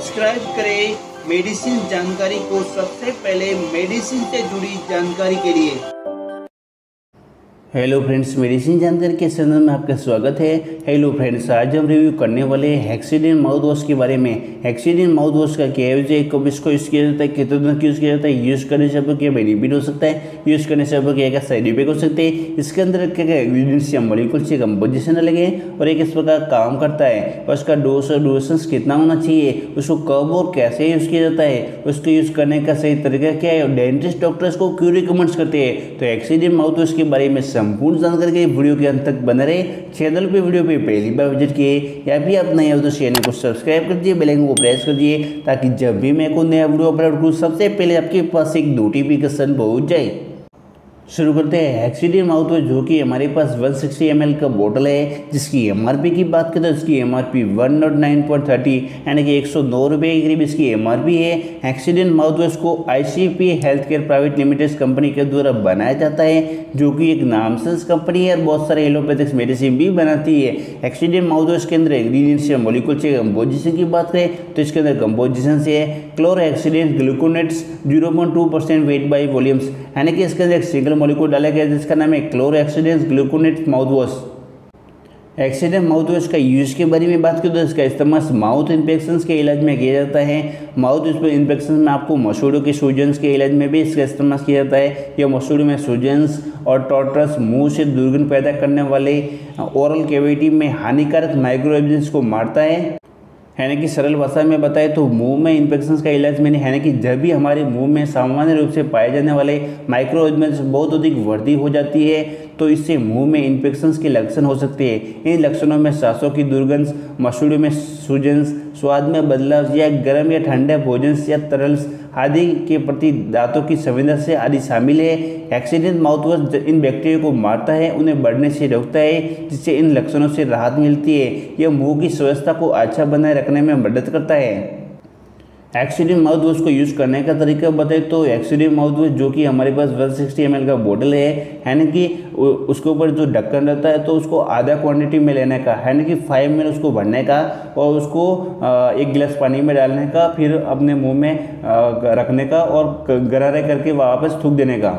Subscribe करें medicine जानकारी को सबसे पहले मेडिसिन से जुड़ी जानकारी के लिए। हेलो फ्रेंड्स मेडिसिन जानकारी के चैनल में आपका स्वागत है। हेलो फ्रेंड्स आज हम रिव्यू करने वाले हैं हेक्सीडिन माउथ वॉश के बारे में। हेक्सीडिन माउथ वॉश का क्या यूज़ है कब इसको यूज़ किया जाता है, कितने दिन यूज़ किया जाता है यूज़ करने से आपको क्या बेनिफिट हो सकता है यूज़ करने से आपको क्या क्या साइड इफ़ेक्ट हो सकते हैं। इसके अंदर क्या क्या इंग्रीडियंट्स या मोलिकुल से कंपोजिशन अलग है और एक इस प्रकार काम करता है, और उसका डोज और डोसेंस कितना होना चाहिए, उसको कब और कैसे यूज़ किया जाता है, उसको यूज़ करने का सही तरीका क्या है डेंटिस्ट डॉक्टर्स को क्यों रिकमेंड्स करते हैं? तो एक्सीडेंट माउथ वॉश के बारे में संपूर्ण जानकारी के वीडियो के अंत तक बने रहे। चैनल पे वीडियो पे पहली बार विज़िट किए, या फिर आप नए हो तो चैनल को सब्सक्राइब कर दीजिए बेलाइकन को प्रेस कर दिए ताकि जब भी मैं कोई नया वीडियो अपलोड करूँ, सबसे पहले आपके पास एक नोटिफिकेशन पहुँच जाए। शुरू करते हैं। एक्सीडियन माउथ वॉश जो कि हमारे पास 160 सिक्सटी का बोतल है, जिसकी एमआरपी की बात करें तो इसकी MRP one nought nine point thirty यानी कि एक सौ नौ रुपये के करीब इसकी एमआरपी है। एक्सीडियन माउथ वॉश को ICP health care private limited company के द्वारा बनाया जाता है, जो कि एक नामसेंस कंपनी है और बहुत सारे एलोपैथिक्स मेडिसिन भी बनाती है। एक्सीडियन माउथ वॉश के अंदर इंग्रीडियंट्स या मोलिकुल से कंपोजिशन की बात करें तो इसके अंदर कंपोजिशन से है। Chlorhexidine gluconates zero point two percent weight by volumes यानी कि इसके अंदर एक सिंगल मोलिकुल डाला गया जिसका नाम है chlorhexidine gluconate mouthwash एक्सीडेंट माउथ वॉश का यूज़ के बारे में बात करें तो इसका इस्तेमाल माउथ इन्फेक्शन के इलाज में किया जाता है। माउथ इन्फेक्शन में आपको मसूड़ों के सूजन्स के इलाज में भी इसका इस्तेमाल किया जाता है। यह मसूड़ों में सूजन्स और टॉटरस मुँह से दुर्गंध पैदा करने वाले ओरल कैविटी में हानिकारक माइक्रो को मारता है। यानी कि सरल भाषा में बताएँ तो मुँह में इन्फेक्शन का इलाज मैंने यानी कि जब भी हमारे मुँह में सामान्य रूप से पाए जाने वाले माइक्रो बहुत अधिक वृद्धि हो जाती है तो इससे मुँह में इन्फेक्शन के लक्षण हो सकते हैं। इन लक्षणों में सांसों की दुर्गंध, मसूड़ों में सूजन स्वाद में बदलाव या गर्म या ठंडे भोजन या तरल आदि के प्रति दांतों की संवेदना से आदि शामिल है। एक्सीडेंट माउथवॉश इन बैक्टीरिया को मारता है, उन्हें बढ़ने से रोकता है, जिससे इन लक्षणों से राहत मिलती है। यह मुँह की स्वच्छता को अच्छा बनाए रखने में मदद करता है। एक्सीडेंट माउथ वॉश को यूज़ करने का तरीका बताए तो एक्सीडेंट माउथ वॉश जो कि हमारे पास वन सिक्सटी एम का बोतल है यानी कि उसके ऊपर जो ढक्कन रहता है तो उसको आधा क्वांटिटी में लेने का यानी कि फाइव मिनट उसको भरने का और उसको एक गिलास पानी में डालने का, फिर अपने मुँह में रखने का और गरारे करके वापस थूक देने का।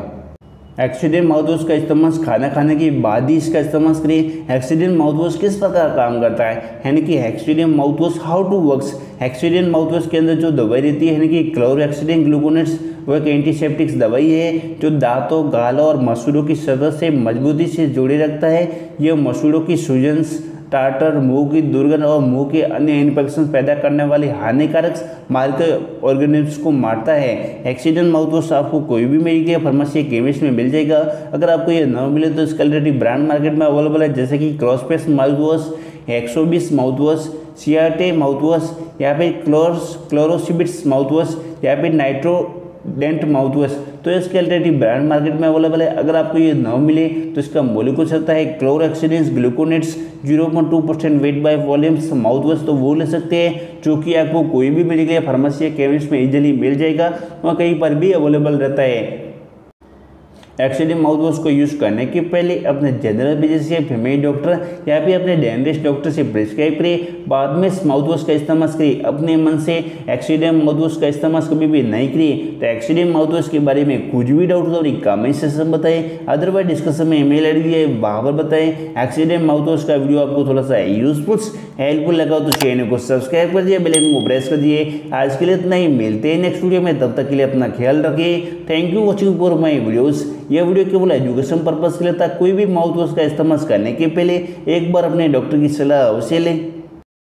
एक्सीडेंट माउथवॉश का इस्तेमाल खाना खाने के बाद ही इसका इस्तेमाल करें। एक्सीडेंट माउथवॉश किस प्रकार काम करता है? यानी कि एक्सीडेंट माउथवॉश हाउ टू वर्क्स एक्सीडेंट माउथवॉश के अंदर जो दवाई रहती है, यानी कि क्लोर एक्सीडेंट ग्लूकोनेट्स वो एक एंटीसेप्टिक्स दवाई है, जो दांतों, गालों और मसूड़ों की सतह से मजबूती से जुड़े रखता है। यह मसूड़ों की सूजन्स टाटर मुँह की दुर्गंध और मुँह के अन्य इन्फेक्शन पैदा करने वाले हानिकारक मार्कर ऑर्गेनिम्स को मारता है। एक्सीडेंट माउथ वॉश आपको कोई भी मेडिकल फार्मेसी केमिस्ट में मिल जाएगा। अगर आपको ये न मिले तो इसका ऑलरेडी ब्रांड मार्केट में अवेलेबल है, जैसे कि क्रॉसपेस माउथ वॉश एक्सोबिस माउथ वॉश सियाटे माउथ वॉश या फिर क्लोर क्लोरोसिबिट्स माउथ वॉश या फिर नाइट्रो डेंट माउथ वॉश तो इसके अल्टरनेटिव ब्रांड मार्केट में अवेलेबल है। अगर आपको ये न मिले तो इसका मौलिक हो सकता है chlorhexidine gluconates zero point two percent weight by volumes mouthwash तो वो ले सकते हैं, जो कि आपको कोई भी मेडिकल फार्मेसी या केमिस्ट में इजिली मिल जाएगा। वहाँ कहीं पर भी अवेलेबल रहता है। एक्चुअली माउथ वॉश को यूज़ करने के पहले अपने जनरल फिजिशियन फीमेल डॉक्टर या फिर अपने डेंटिस्ट डॉक्टर से प्रिस्क्राइब करिए। बाद में इस माउथ वॉश का इस्तेमाल करिए। अपने मन से एक्सीडेंट माउथ वॉश का इस्तेमाल कभी भी नहीं करिए। तो एक्सीडेंट माउथ वॉश के बारे में कुछ भी डाउट हो तो कमेंट सेक्शन बताएँ अदरवाइज़ डिस्कशन में ईमेल आई डी है वहाँ पर बताएँ एक्सीडेंट माउथ वॉश का वीडियो आपको थोड़ा सा यूजफुल हेल्पफुल लगा तो चैनल को सब्सक्राइब कर दिए बेल को प्रेस कर दिए आज के लिए इतना ही। मिलते हैं नेक्स्ट वीडियो में। तब तक के लिए अपना ख्याल रखिए। Thank you watching for my videos यह वीडियो केवल एजुकेशन पर्पज़ के लिए था? कोई भी माउथ वॉश का इस्तेमाल करने के पहले एक बार अपने डॉक्टर की सलाह अवश्य लें।